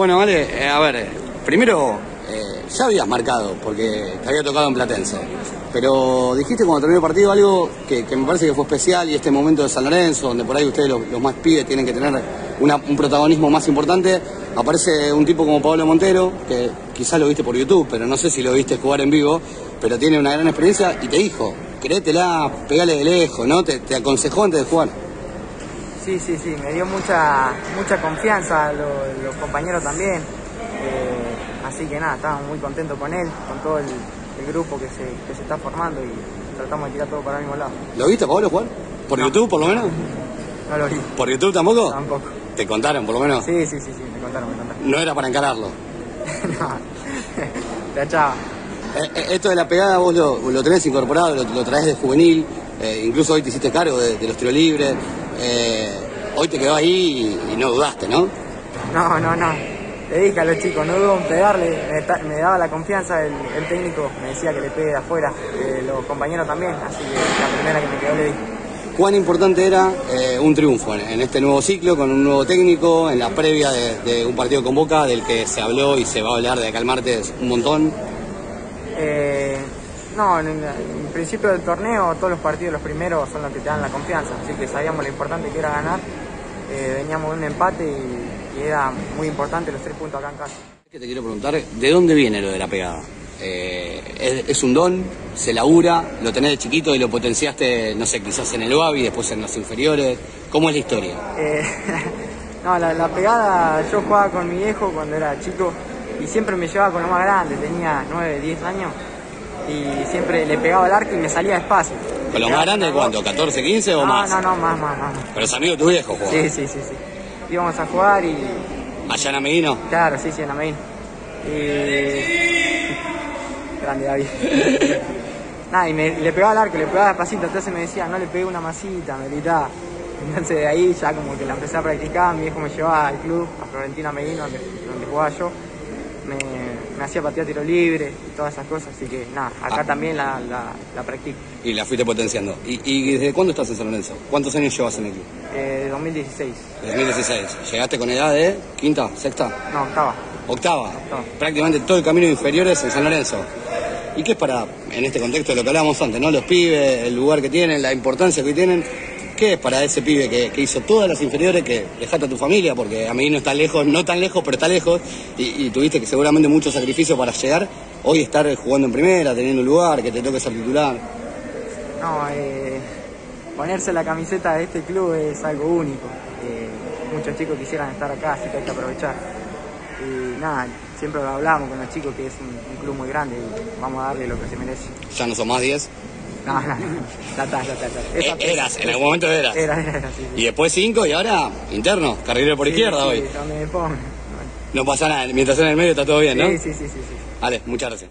Bueno, vale, eh, a ver, primero eh, ya habías marcado, porque te había tocado en Platense, pero dijiste cuando terminó el partido algo que, me parece que fue especial y este momento de San Lorenzo, donde por ahí ustedes los, más pibes tienen que tener un protagonismo más importante, aparece un tipo como Pablo Montero, que quizás lo viste por YouTube, pero no sé si lo viste jugar en vivo, pero tiene una gran experiencia y te dijo, créetela, pegale de lejos, ¿no? Te, te aconsejó antes de jugar. Sí, sí, sí, me dio mucha mucha confianza, lo- los compañeros también. Eh, así que nada, estamos muy contentos con él, con todo el, el grupo que se, que se está formando y tratamos de tirar todo para el mismo lado. ¿Lo viste, Pablo, jugar? ¿Por No. YouTube, por lo menos? No lo vi, ¿Por YouTube tampoco? tampoco. Te contaron, por lo menos. Sí, sí, sí, sí, me contaron, me contaron. No era para encararlo. no, te achaba. Eh, eh, esto de la pegada vos lo, lo tenés incorporado, lo, lo traes de juvenil, eh, incluso hoy te hiciste cargo de, de los tiros libres. eh, hoy te quedó ahí y, no dudaste, ¿no? No, no, no. Le dije a los chicos, no dudo en pegarle, me, daba la confianza el, el técnico, me decía que le pegue de afuera, eh, los compañeros también, así que la primera que me quedó le dije. ¿Cuán importante era eh, un triunfo en, en este nuevo ciclo, con un nuevo técnico, en la previa de, de un partido con Boca, del que se habló y se va a hablar de acá al martes un montón? Eh, no, en, en principio del torneo todos los partidos, los primeros, son los que te dan la confianza, así que sabíamos lo importante que era ganar. Eh, veníamos de un empate y, y era muy importante los tres puntos acá en casa. Que te quiero preguntar, ¿de dónde viene lo de la pegada? Eh, ¿es, es un don? ¿Se labura? ¿Lo tenés de chiquito y lo potenciaste, no sé, quizás en el Babi, después en los inferiores? ¿Cómo es la historia? Eh, no, la, la pegada, yo jugaba con mi viejo cuando era chico y siempre me llevaba con lo más grande, tenía 9, 10 años y siempre le pegaba al arco y me salía despacio. ¿Con los más grandes cuánto? ¿14, 15 o no, más? No, no, más, más, más. Pero es amigo tu viejo. Sí, sí, sí, sí. Íbamos a jugar y, Allá en Ameguino. Claro, sí, sí, en main. Y... Grande David. Nada, y, me, le pegaba al arco, le pegaba despacito, entonces me decía, no le pegue una masita, me gritaba. Entonces de ahí ya como que la empecé a practicar, mi viejo me llevaba al club, a Florentina Medina, donde, donde jugaba yo. Me, me hacía patear tiro libre y todas esas cosas, así que nada, acá Ah. también la, la, la practico. Y la fuiste potenciando. ¿Y, y desde cuándo estás en San Lorenzo? ¿Cuántos años llevas en el club? Eh, 2016. 2016. ¿Llegaste con edad de quinta, sexta, No, octava. octava? Octava. Prácticamente todo el camino de inferiores en San Lorenzo. ¿Y qué es para, en este contexto de lo que hablábamos antes, ¿no? Los pibes, el lugar que tienen, la importancia que hoy tienen. ¿Qué es para ese pibe que, que hizo todas las inferiores, que dejaste a tu familia, porque a mí no está lejos, no tan lejos, pero está lejos, y, y tuviste que seguramente mucho sacrificio para llegar, hoy estar jugando en primera, teniendo un lugar, que te toque ser titular? No, eh, ponerse la camiseta de este club es algo único. Eh, muchos chicos quisieran estar acá, así que hay que aprovechar. Y nada, siempre lo hablamos con los chicos que es un, un club muy grande y vamos a darle lo que se merece. Ya no son más 10. No, no, no, ya está, ya está, ya está. Esa- Eh, eras, en algún momento eras. Era, era, era, sí, sí. Y después 5 y ahora interno, carrilero por Sí, izquierda hoy. me pongan. No pasa nada, mientras en el medio está todo bien, ¿no? Sí, sí, sí, sí. Vale, muchas gracias.